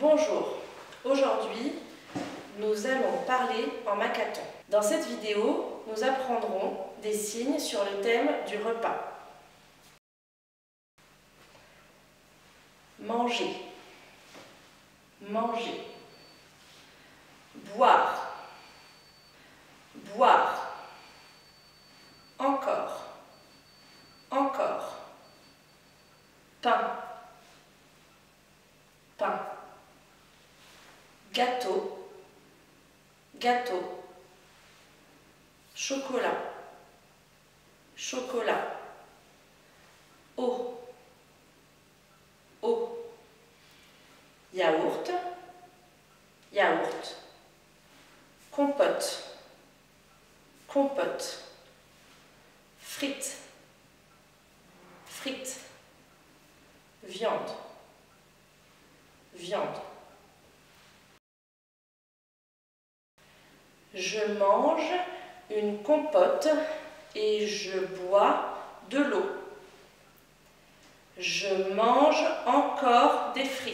Bonjour, aujourd'hui nous allons parler en macaton. Dans cette vidéo, nous apprendrons des signes sur le thème du repas. Manger, manger. Boire, boire. Encore, encore. Pain, pain. Gâteau, gâteau. Chocolat, chocolat. Eau, eau. Yaourt, yaourt. Compote, compote. Frites, frites. Viande, viande. Je mange une compote et je bois de l'eau. Je mange encore des frites.